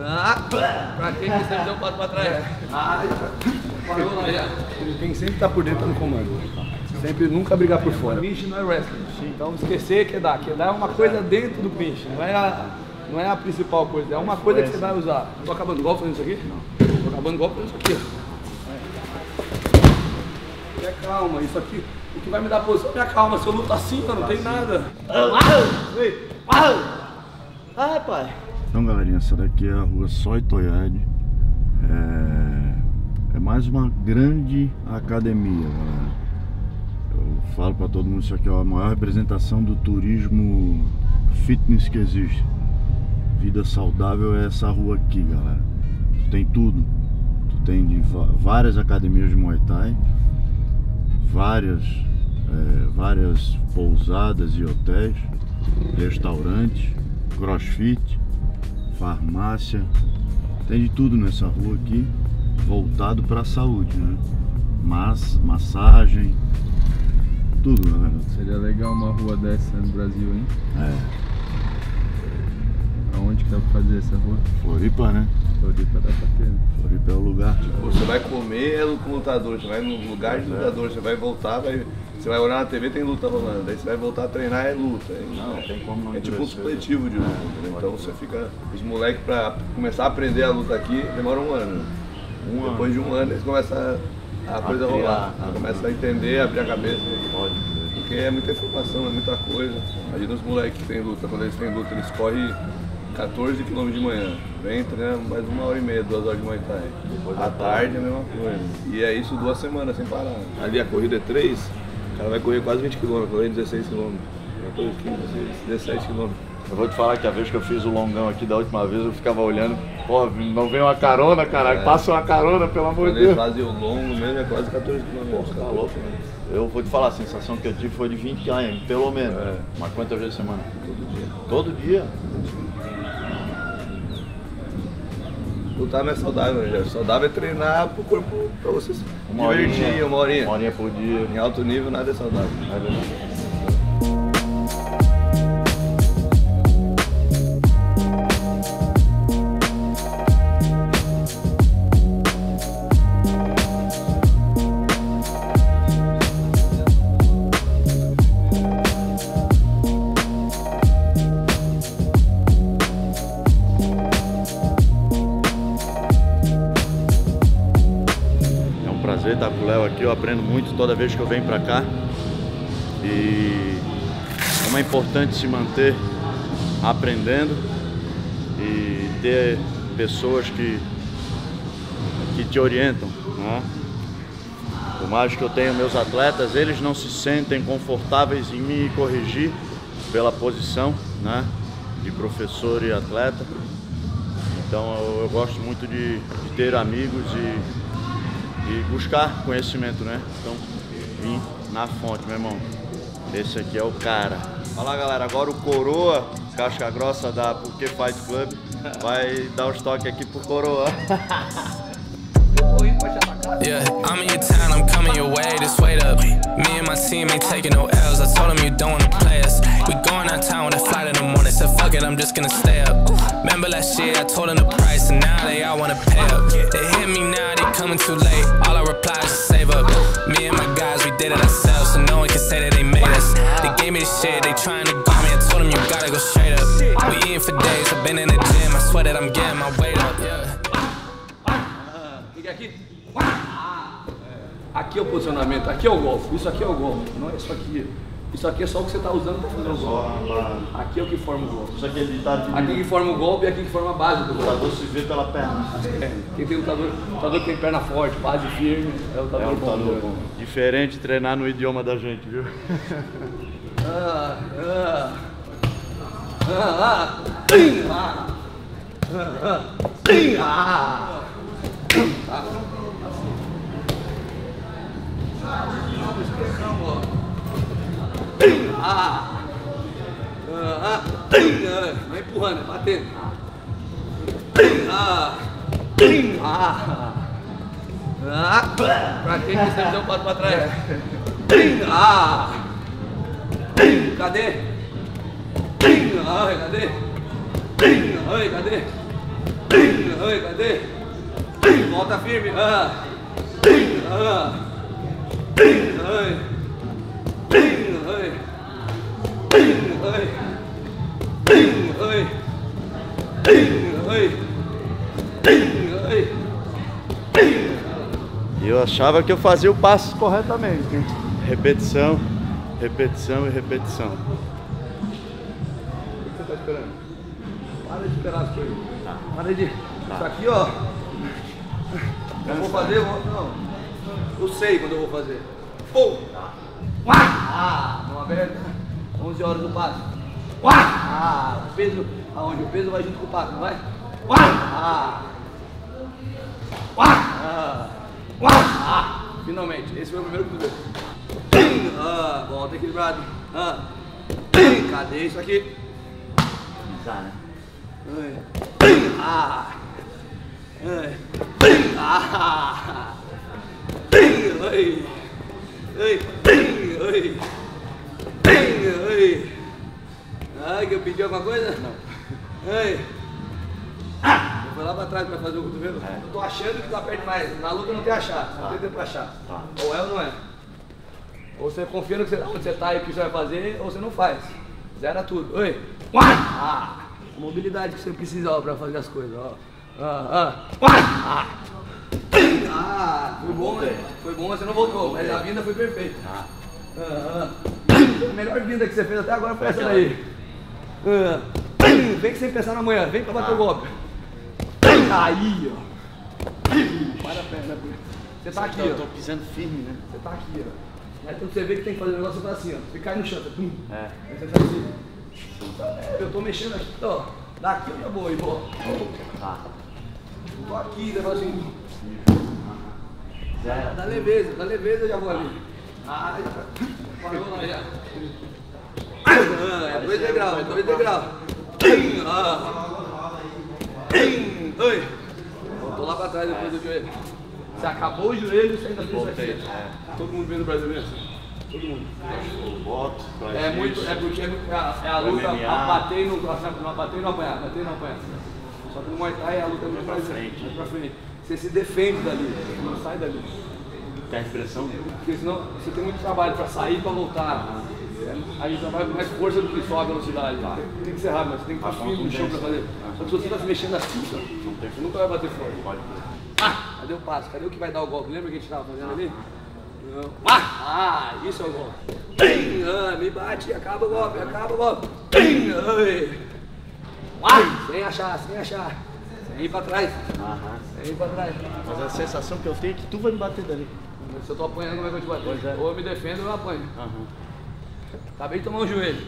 Ah, pra quem que você deu o passo pra trás? Ai, tem sempre estar por dentro no comando. Sempre nunca brigar por fora. Pinch não é wrestling. Então esquecer que dá. Que dá é uma coisa dentro do pinch. Não é a, não é a principal coisa. É uma coisa que você vai usar. Tô acabando igual fazendo isso aqui? Não. Tô acabando igual fazendo isso aqui. Tenha calma. Isso aqui. O que vai me dar posição é minha calma. Se eu luto assim, eu não tenho nada. Ai, pai. Então, galerinha, essa daqui é a rua Sói Toyade. É... é mais uma grande academia, galera. Eu falo pra todo mundo isso aqui, ó, a maior representação do turismo fitness que existe. Vida saudável é essa rua aqui, galera. Tu tem tudo. Tu tem várias academias de Muay Thai, várias, é, várias pousadas e hotéis, restaurantes, crossfit, farmácia, tem de tudo nessa rua aqui, voltado para a saúde, né? Mas, massagem, tudo, galera. Seria legal uma rua dessa no Brasil, hein? É, Aonde que dá pra fazer essa rua? Floripa, né? Floripa dá pra ter. né? Floripa é o lugar. Você vai comer com lutador, você vai no lugar de lutador, você vai voltar, vai, você vai olhar na TV tem luta rolando, daí você vai voltar a treinar é luta. É, Não, tem como não é tipo um supletivo de luta, entendeu? Então você fica. Os moleques pra começar a aprender a luta aqui demora um ano. Um Depois de um ano eles começam a, a coisa criar, rolar. a- Começa a entender, abrir a cabeça. Pode. Porque é muita informação, é muita coisa. Imagina os moleques que tem luta, quando eles têm luta, eles correm 14 km de manhã. Vem treinar mais uma hora e meia, duas horas de Muay Thai. À tarde é a mesma coisa. E é isso duas semanas sem parar. Ali a corrida é 3, o cara vai correr quase 20 km, correr 16 km. Já tô 15, 17 km. Eu vou te falar que a vez que eu fiz o longão aqui da última vez, eu ficava olhando, pô, não vem uma carona, caralho, passa uma carona, pelo amor de Deus. fazem o longo mesmo é quase 14 km. Tá louco, né? Eu vou te falar, a sensação que eu tive foi de 20 km, pelo menos. É. Mas quantas vezes por semana? Todo dia. Lutar não é saudável, né? Saudável é treinar pro corpo, pra você se divertir, uma horinha. Uma horinha por dia. Em alto nível nada é saudável. É verdade. Aqui, eu aprendo muito toda vez que eu venho pra cá. E como é importante se manter aprendendo e ter pessoas que, que te orientam. Né? Por mais que eu tenha meus atletas, eles não se sentem confortáveis em me corrigir pela posição né? de professor e atleta. Então eu, eu gosto muito de, de ter amigos e, e buscar conhecimento, né? Então vim na fonte, meu irmão. Esse aqui é o cara. Fala galera, agora o Coroa, casca grossa da Porque Fight Club, vai dar os toques aqui pro Coroa. Yeah, I'm in your town, I'm coming your way, just wait up. Me and my team ain't taking no L's. I told them you don't wanna play us. We going out town with a flight in the morning, said fuck it, I'm just gonna stay up. Remember last year, I told them the price, and now they all wanna pay up. They hit me now, they coming too late. All I reply is save up. Me and my guys, we did it ourselves, so no one can say that they made us. They gave me the shit, they trying to guard me. I told them you gotta go straight up. We eating for days, I've been in the gym, I swear that I'm getting my weight up. Yeah. Aqui. É o posicionamento, aqui é o golfe, isso aqui é o golfe, não é isso aqui. Isso aqui é só o que você está usando para fazer o golfe. Aqui é o que forma o golfe. Isso aqui é ditado Aqui que forma o golpe e aqui que forma a base do O golpe. lutador se vê pela perna. É, Quem tem lutador, lutador que tem perna forte, base firme, é o É lutador um bom. lutador bom. Diferente treinar no idioma da gente, viu? Ah, ah, ah, ah, ah, ah, ah, tim, ah. Ah. Vai empurrando, batendo. Tim, ah. Ah. Ah, pra quem que você deu um passo pra trás? Ah. Cadê? Ai, cadê? Tim, ai, cadê? Tim, Oi, cadê? Volta firme. Ah. Ah. Oi. Oi. Oi. E eu achava que eu fazia o passo corretamente. Repetição, repetição e repetição. O que você tá esperando? Para de esperar as coisas. Para de. Isso aqui, ó. Eu vou fazer, eu vou. Não. Eu sei quando eu vou fazer. Uá! Ah! Mão aberta. 11 horas do passo. Ah! Peso. Aonde? O peso vai junto com o passo, não vai? Uá! Ah! Uá! Ah! Uá! Ah! Finalmente, esse foi o primeiro cruzeiro. Ah, volta equilibrado. Ah. Cadê isso aqui? Ah. Ai. Ah. Ai. Ai, que eu pedi alguma coisa? Não. Ai. Ah. Eu fui lá pra trás pra fazer o cotovelo. Eu tô achando que tá perto demais. Na luta não tem achar. Não tem tempo pra achar. Ou é ou não é. Ou você confia no que você, onde você tá e o que você vai fazer, ou você não faz. Zera tudo. Oi. Ah, a mobilidade que você precisa ó, pra fazer as coisas, ó. Ah, ah. Ah. Ah, foi bom, né? Foi bom, você não voltou, mas a vinda foi perfeita. Ah, ah. A melhor vinda que você fez até agora foi essa daí. Ah. Vem que sem pensar na manhã, vem pra bater o golpe. Aí, ó. Para a perna. Você tá aqui, Eu ó. tô pisando firme, né? Você tá aqui, ó. Aí quando você vê que tem que fazer o negócio, você faz assim, ó. Você cai no chão, tá? Pum. É. Aí você faz assim. Eu tô mexendo aqui, ó. Daqui eu já vou, vou. Tá. Tô aqui, faz assim. Dá leveza, dá leveza, eu já vou ali. Ah, já tá. Parou lá já. Ah, é dois degraus, é dois degraus. Ah. Oi. Voltou lá pra trás depois do joelho. Você acabou o joelho, você ainda fez aqui. Todo mundo vem no Brasil mesmo? Todo mundo. Boto, É muito, é porque é, muito- é a, é a luta MMA. a bater e não, bater e não apanhar, bater e não apanhar. Só que no Muay Thai a luta é muito pra mais frente. pra frente. Você se defende dali, não sai dali. Tem a expressão? Porque senão você tem muito trabalho pra sair e pra voltar. Aí você vai com mais força do que só a velocidade. Tem, tem que ser rápido, mas você tem que estar firme no chão pra fazer. Só que se você está se mexendo assim, você nunca vai bater forte. Ah, cadê o passo? Cadê o que vai dar o golpe? Lembra que a gente estava fazendo ali? Ah, ah, isso é o golpe. Ah, me bate, acaba o golpe, acaba o golpe. Ah, sem achar, sem achar. Sem ir pra trás. Sem ir pra trás. Mas a sensação que eu tenho é que tu vai me bater dali. Se eu tô apanhando, como é que eu te bater? É. Ou eu me defendo ou eu apanho. Aham. Acabei de tomar um joelho.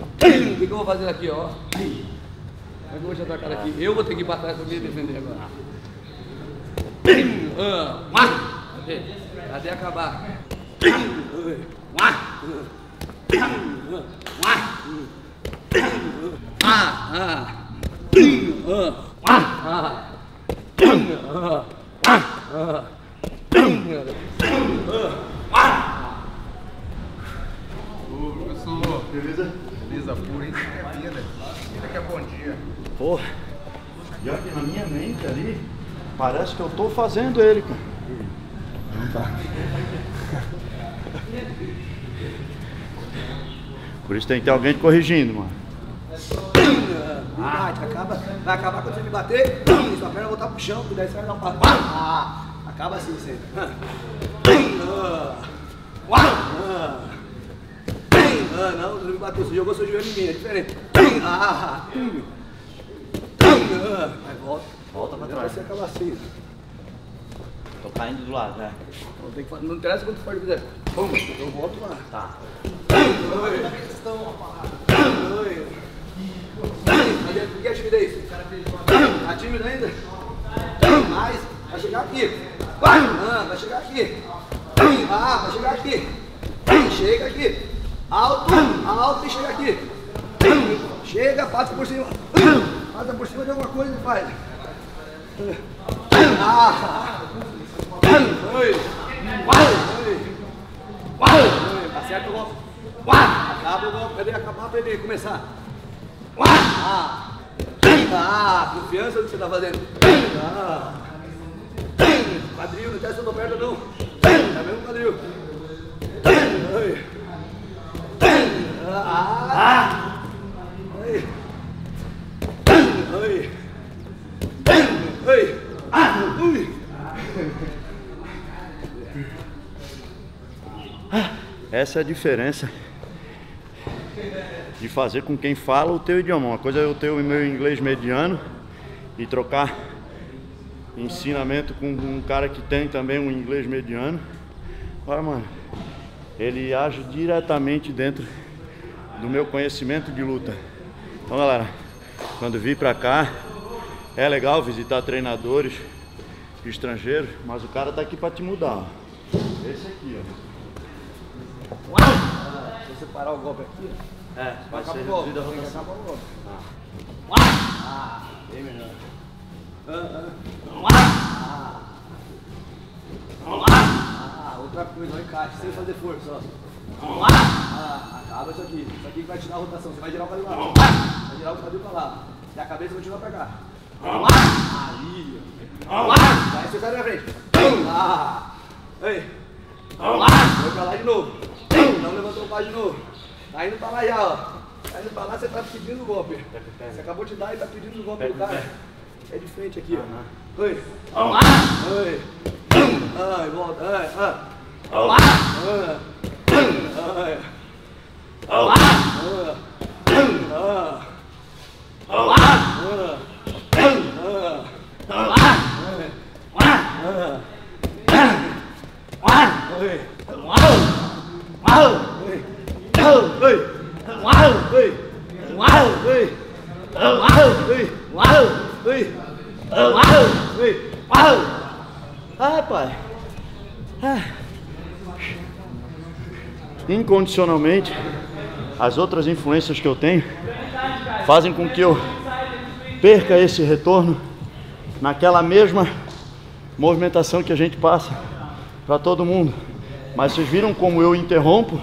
O que, que eu vou fazer aqui, ó? Como é que eu vou te atacar aqui? Eu vou ter que ir pra trás pra me defender agora. Ah, ah. Cadê? Cadê acabar? Ah. Ah. Ah. Ah. Ah. Ah. Ah. Professor, beleza? Beleza pura, hein? É vida. Vida que é bom dia. Pô, e olha que na minha mente ali, parece que eu tô fazendo ele, cara. Por isso tem que ter alguém te corrigindo, mano. Ah, acaba, vai acabar quando você me bater, sua perna voltar pro chão, daí você vai dar um passo. Ah, acaba assim sempre. Ah, ah, ah, não, você não me bateu, você jogou seu joelho em mim, é diferente. Ah, ah, vai, volta. Volta pra trás. você acaba assim. Tô caindo do lado, né? Não, não interessa quanto forte fizer. Pum, eu volto lá. Tá. Oi. Oi. Por que é timidez? Tá tímido ainda? Mais. Vai chegar aqui. Ah, vai chegar aqui. Ah, vai chegar aqui. Chega aqui. Alto, alto e chega aqui. Chega, passa por cima. Passa por cima de alguma coisa e faz. Ah. Oi. Oi. Oi. Acerta o golpe. Acaba o golpe. Cadê acabar pra ele começar? Ah. Ah, confiança no que você tá fazendo. Ah. Quadril, não quer ser perto não. É mesmo quadril. Ai. Ah. Ai. Ai. Ai. Ah. Essa é a diferença de fazer com quem fala o teu idioma. Uma coisa é eu ter o meu inglês mediano e trocar ensinamento com um cara que tem também um inglês mediano. Olha, mano, ele age diretamente dentro do meu conhecimento de luta. Então, galera, quando vir pra cá, é legal visitar treinadores estrangeiros, mas o cara tá aqui pra te mudar. ó. Esse aqui, ó. Se você parar o golpe aqui, É, vai ser acaba o golpe. reduzida a rotação. Golpe. Ah, bem melhor. Ah, ah. Ah, outra coisa, o encaixe, sem fazer força, ó. Ah, acaba isso aqui. Isso aqui que vai tirar a rotação. Você vai girar o quadril pra lá. Vai girar o quadril pra lá. E a cabeça continua pra cá. Aí, ó. Vai você sai pra frente. Ah. Ei. Vai pra lá de novo. Não levantou o pau de novo. Tá indo pra lá já, ó. Tá indo pra lá, você tá pedindo o golpe. Você acabou de dar e tá pedindo o golpe do cara. É de frente aqui, ó. Oi. Oi. Ai, volta. Ai. Ai. Ai. Ai. Ah. Pai. Ah. Incondicionalmente, as outras influências que eu tenho fazem com que eu perca esse retorno naquela mesma movimentação que a gente passa para todo mundo. Mas vocês viram como eu interrompo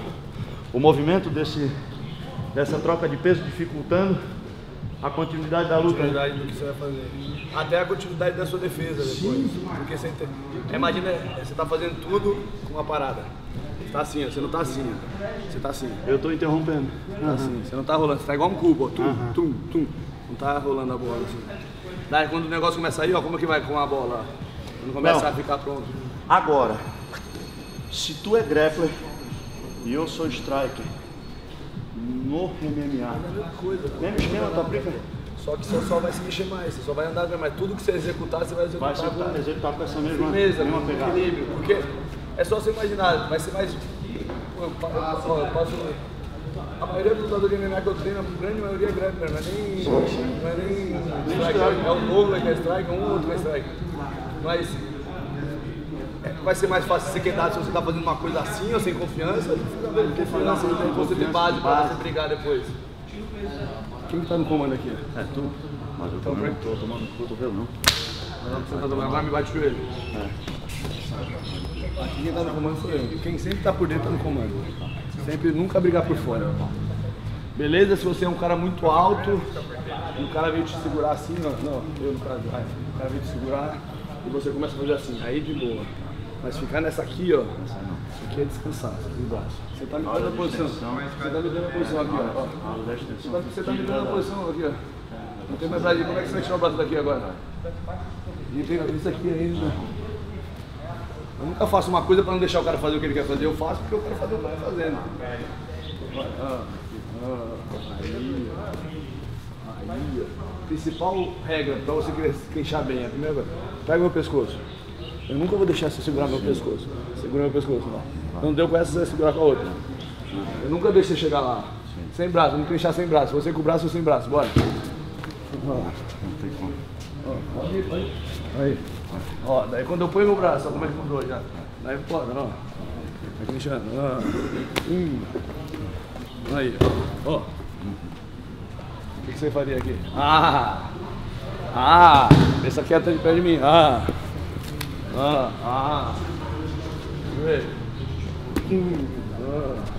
o movimento desse, dessa troca de peso, dificultando a continuidade da luta. continuidade do que você vai fazer. Até a continuidade da sua defesa depois. Porque você Imagina, você tá fazendo tudo com uma parada. Você tá assim, você não tá assim. Você tá assim. Eu estou interrompendo. Tá assim, você não tá rolando, você tá igual um cubo, ó. Tum, tum, tum. Não tá rolando a bola assim. Daí quando o negócio começa a ir, ó, como é que vai com a bola? Quando começa Não. a ficar pronto. Agora, se tu é grappler e eu sou striker no MMA, mesmo esquema, aplica? Só que você só vai se mexer mais, você só vai andar mais. Tudo que você executar, você vai executar Vai executar, com executar com essa mesma, firmeza, mesma pegada. equilíbrio. Porque é só você imaginar, vai ser mais. Pô, Eu, eu, eu passo. A maioria dos lutadores de MMA que eu treino, a grande maioria é grappler, não é nem. Não é nem. strike, é o Douglas que é strike, um outro que é strike. Mas. é, vai ser mais fácil você quedar se você tá fazendo uma coisa assim ou sem confiança, confiança, então você tem base pra você brigar depois. Quem que tá no comando aqui? É tu? Mas eu também não tô tomando cotovelo, não. Tá tomando agora me bate o joelho. Aqui quem tá no comando sou eu. Quem sempre tá por dentro tá no comando. Sempre, nunca brigar por fora. Beleza, se você é um cara muito alto, e o cara veio te segurar assim, ó, não, eu no caso, o cara veio te segurar e você começa a fazer assim, aí de boa. Mas ficar nessa aqui, ó, isso aqui é descansar, os braços. Você tá me dando a posição, você tá me dando a posição aqui, ó. tá, você tá me dando a posição aqui, ó. Não tem mais braço, como é que você vai tirar o braço daqui agora? E tem isso aqui ainda. Eu nunca faço uma coisa pra não deixar o cara fazer o que ele quer fazer, eu faço porque eu quero fazer o que ele tá fazendo. Ah, ah, aí, aí. Principal regra pra você queixar bem, a primeira coisa, pega meu pescoço. Eu nunca vou deixar você segurar meu pescoço. Segura meu pescoço, não. Não deu com essa, você vai segurar com a outra. Eu nunca deixo você chegar lá. Sem braço, não deixar sem braço. Você com o braço ou sem braço, bora. Não tem como. Ó, aí, aí. Aí. Ó, daí quando eu ponho meu braço, ó como é que mudou já. Daí fora, ó. Vai mexendo. Hum. Aí, ó. O que, que você faria aqui? Ah! Ah! Essa quieta de perto de mim. Ah! Ah! Ah! Vê. Hum. Ah!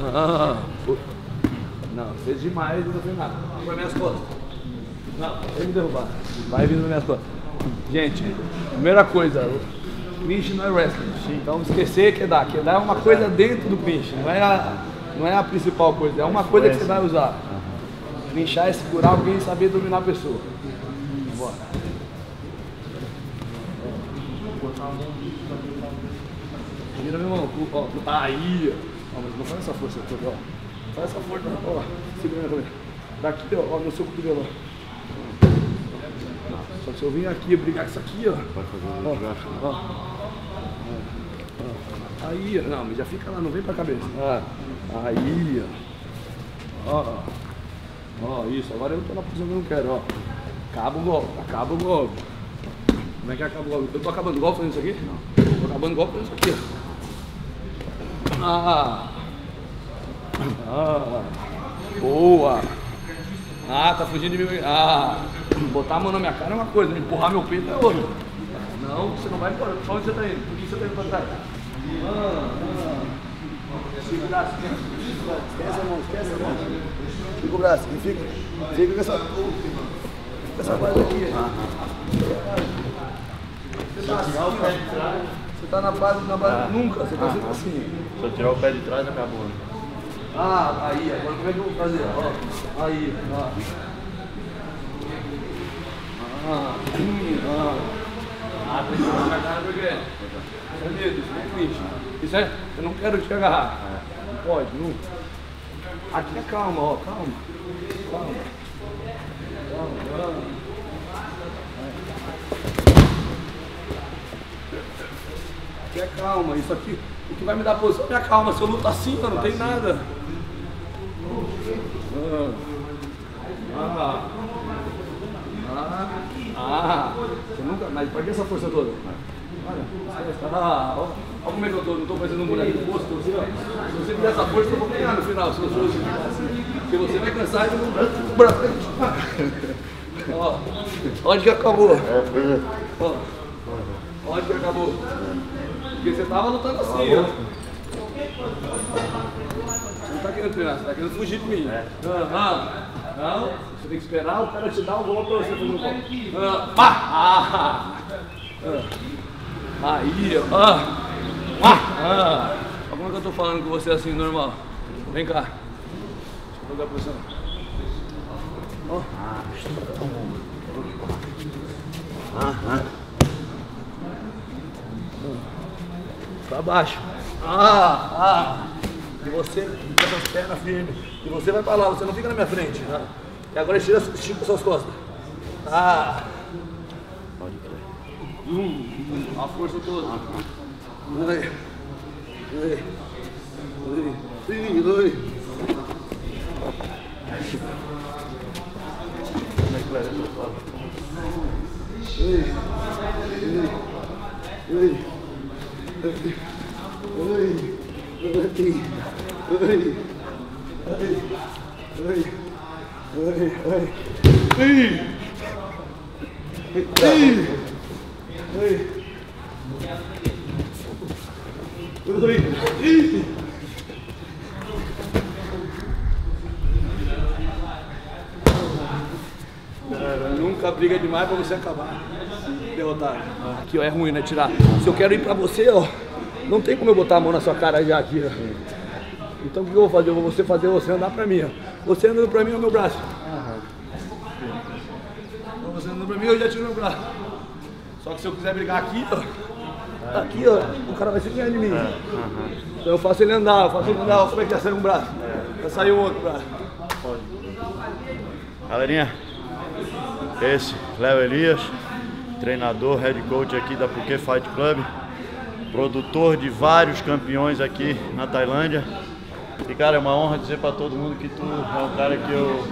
Ah! Não, fez demais e não fez nada. Põe minhas costas. Não, vai me derrubar. Vai vindo nas minhas costas. Gente, primeira coisa, o pinch não é wrestling. Então esquecer quedar. Quedar é uma coisa dentro do pinch, não é a, não é a principal coisa, é uma coisa que você vai usar. Pinchar é segurar alguém e saber dominar a pessoa. Bora. Vira meu irmão, ó, aí, ó, mas não faz essa força toda, ó. Faz essa força, ó, segura minha câmera. Daqui, ó, ó, no seu cotovelo, ó. Só que se eu vim aqui brigar com isso aqui, ó. Pode fazer Ó, o ó. Ó. Aí, ó. não, mas já fica lá, não vem pra cabeça. Ah, aí, ó. Ó, ó. Isso, agora eu tô na posição que eu não quero, ó. Acaba o golpe, acaba o golpe. Como é que acaba o golpe? Eu tô acabando o golpe fazendo isso aqui? Não. Tô acabando o golpe fazendo isso aqui, ó. Ah. Ah. Boa. Ah, tá fugindo de mim. Ah. Botar a mão na minha cara é uma coisa, empurrar meu peito é outra. Não, você não vai embora. Pra onde você tá indo? Por que você tá indo pra trás? Ah, ah. Segura assim. Esquece a mão, esquece a mão. Fica o braço e fica. Fica com essa. Com essa guarda aqui. Você tá assim, ó. Você tá na base, na base. Nunca, você tá sempre assim. Se eu tirar o pé de trás, acabou. Ah, aí, agora como é que eu vou fazer? Ó, aí, ó. Ah, hum, ah. Ah, que ficar na cara porque. É não é clinch. Isso é. Eu não quero te agarrar. Não pode, nunca. Aqui é calma, ó, calma. Calma. Calma, calma. Aqui é calma, isso aqui. O que vai me dar posição é a calma. Se eu luto assim, eu não tem nada. Ah. Ah. Ah. Você nunca. Mas pra que essa força toda? Olha. Ah. Olha como é que eu tô. Não tô parecendo um boneco do posto. Assim, ó. Se você fizer essa força, eu vou ganhar no final. Se eu sou assim. Porque você vai cansar e não. Braço. Ó. Onde que acabou? Ó. Onde que acabou? Porque você tava lutando assim, ó. Você não tá querendo treinar, você tá querendo fugir de mim. Aham. Não, você tem que esperar o cara te dar o golpe pra você fazer o golpe. Ah, pá! Ah. Ah. Aí, ó. Ah. Ah. Ah. Como é que eu tô falando com você assim, normal. Vem cá. Deixa eu pegar a posição. Ó. Pra baixo. Ah, ah. E você fica com as pernas firmes. E você vai pra lá, você não fica na minha frente. Tá? E agora estica, estica suas costas. Ah. Hum, hum, a força toda. Ai. Ai. Ai. Ai. Ai. Como é que vai essa foto? Nunca briga demais pra você acabar. Derrotado. Aqui, ó, é ruim, né? Tirar. Se eu quero ir pra você, ó, não tem como eu botar a mão na sua cara já aqui, ó. Então o que eu vou fazer? Eu vou você fazer você andar pra mim, ó. Você andando pra mim é o meu braço. Então você andando pra mim, eu já tiro meu braço. Só que se eu quiser brigar aqui, ó. Aqui, ó, o cara vai se ganhar de mim. Então eu faço ele andar, eu faço ele andar, ó, como é que já saiu um braço? Já saiu outro braço. Galerinha, esse, Léo Elias, treinador, head coach aqui da Phuket Fight Club, produtor de vários campeões aqui na Tailândia. E cara, é uma honra dizer pra todo mundo que tu é um cara que eu,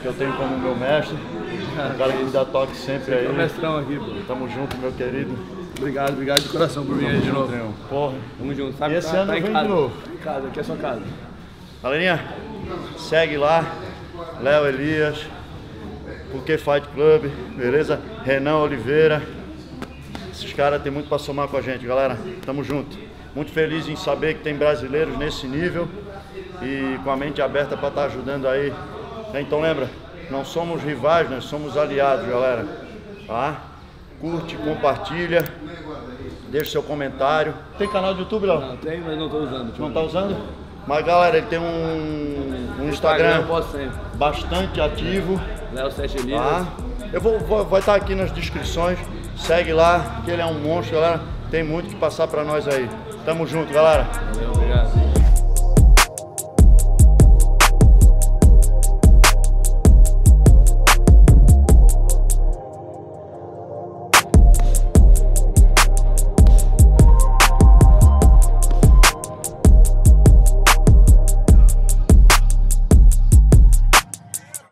que eu tenho como meu mestre, um cara que me dá toque sempre É aí. mestrão aqui, pô. Tamo junto, meu querido. Obrigado, obrigado de coração por vir aí de novo. Porra. Tamo junto, sabe? E esse Tá- ano tá em vem de novo. Em casa, aqui é sua casa. Galerinha, segue lá, Léo Elias, Porque Fight Club, beleza? Renan Oliveira. Esses caras têm muito para somar com a gente, galera. Tamo junto. Muito feliz em saber que tem brasileiros nesse nível e com a mente aberta para estar ajudando aí. Então lembra, Não somos rivais, nós somos aliados, galera. Tá? Curte, compartilha, deixa seu comentário. Tem canal do YouTube, Léo? Não, tem, mas não tô usando. Não tá usando? Mas galera, ele tem um, um Instagram sempre. bastante ativo. Léo Sete Elias. Tá? Eu vou, vou- vai estar aqui nas descrições. Segue lá, que ele é um monstro, galera. Tem muito que passar pra nós aí. Tamo junto, galera. Valeu, obrigado.